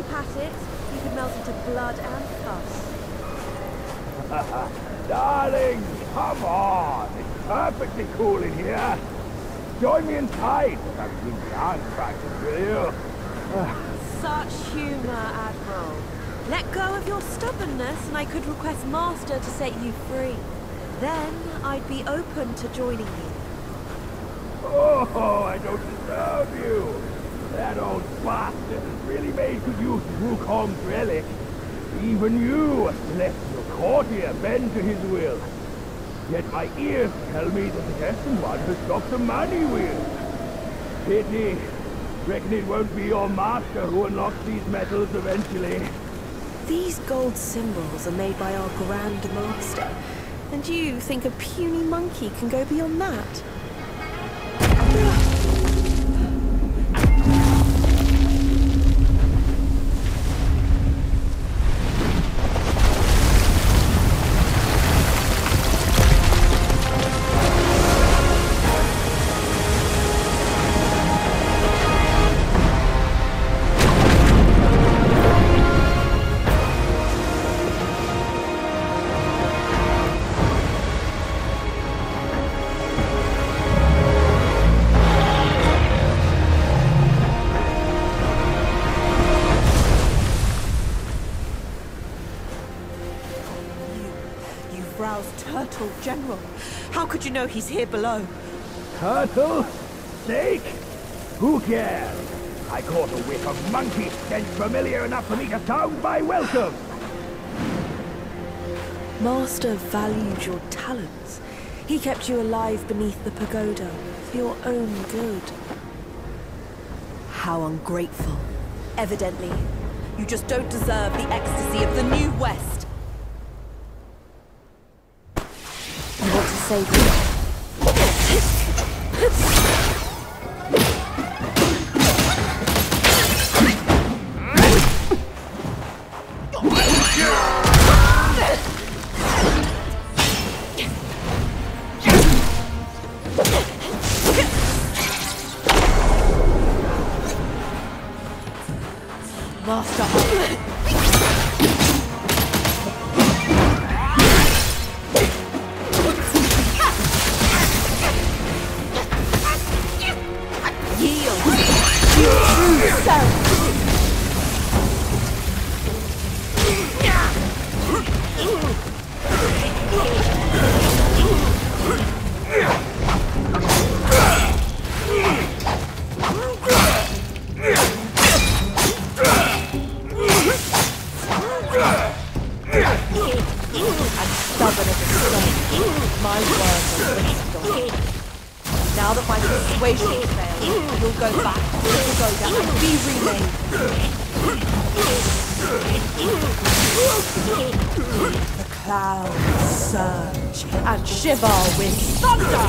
it, you could melt into blood and pus. Darling, come on. It's perfectly cool in here. Join me inside. Have some dance practice with you. Such humor, Admiral. Let go of your stubbornness and I could request Master to set you free. Then I'd be open to joining you. Oh, I don't deserve you. That old bastard has really made good use of Wukong's relic. Even you, celestial courtier, bend to his will. Yet my ears tell me that the destined one has got the money wheel. Pity. Reckon it won't be your master who unlocks these metals eventually. These gold symbols are made by our Grand Master. And you think a puny monkey can go beyond that? Turtle, General. How could you know he's here below? Turtle? Snake? Who cares? I caught a whiff of monkey scent familiar enough for me to sound my welcome. Master valued your talents. He kept you alive beneath the pagoda for your own good. How ungrateful. Evidently, you just don't deserve the ecstasy of the New West. You want to save me? Master. Yield. I'm stubborn as a stone. My words are crystal. Now that my persuasion has failed, you'll go back, you'll go down, and be remade. The clouds surge, and shiver with thunder!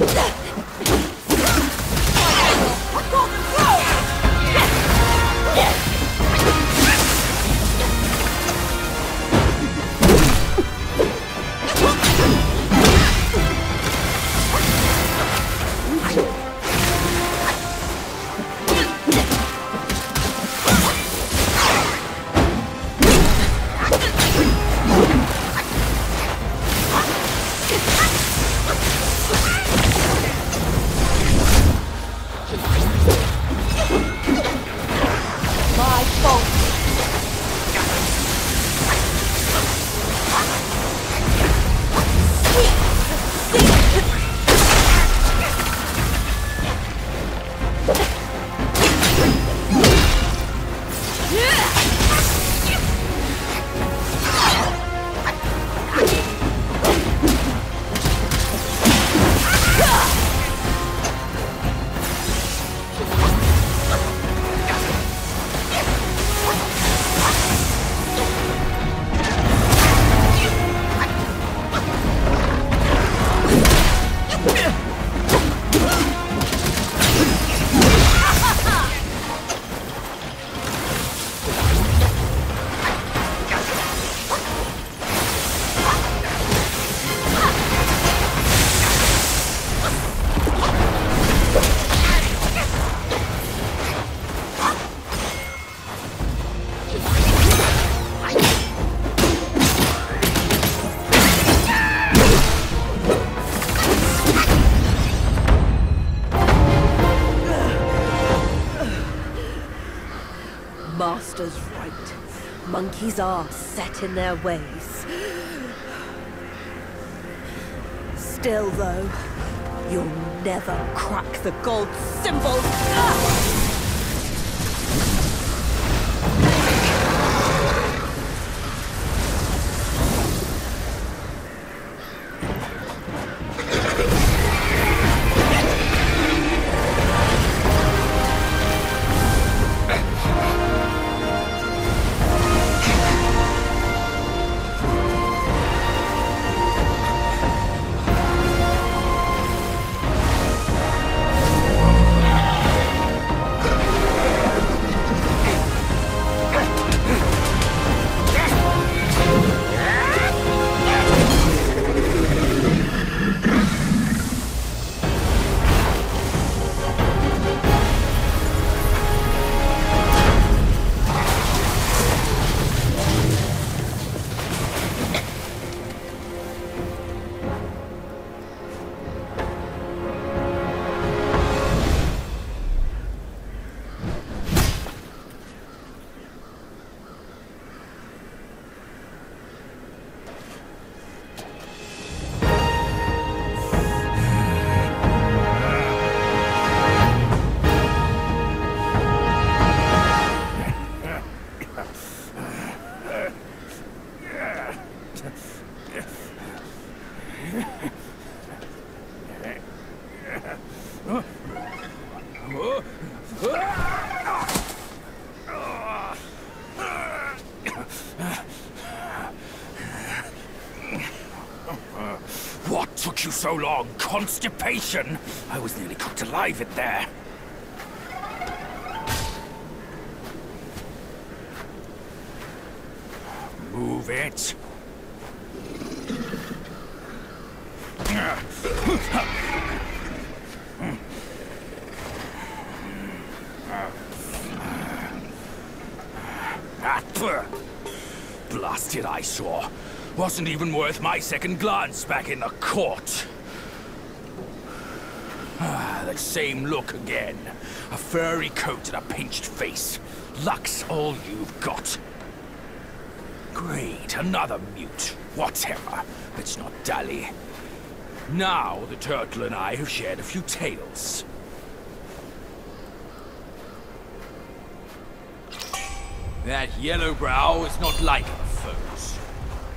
Yeah. Monkeys are set in their ways. Still, though, you'll never crack the gold symbol. Ah! What took you so long? Constipation? I was nearly cooked alive in there. Move it. Blasted eyesore. Wasn't even worth my second glance back in the court. Ah, that same look again. A furry coat and a pinched face. Luck's all you've got. Great, another mute. Whatever. Let's not dally. Now the turtle and I have shared a few tales. That yellow brow is not like our foes.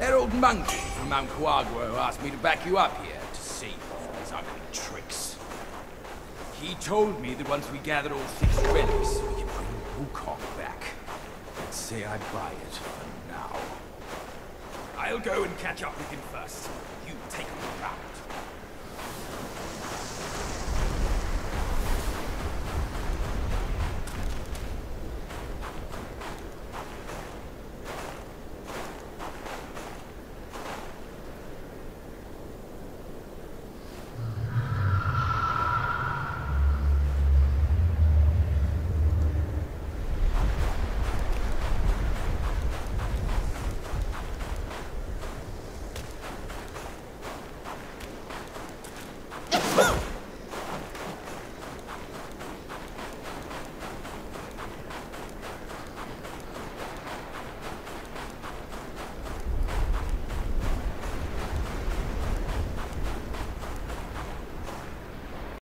That old monkey from Mount Huaguo asked me to back you up here to save you from his ugly tricks. He told me that once we gather all six relics, we can bring Wukong back. I'd say I buy it for now. I'll go and catch up with him first. You take him around.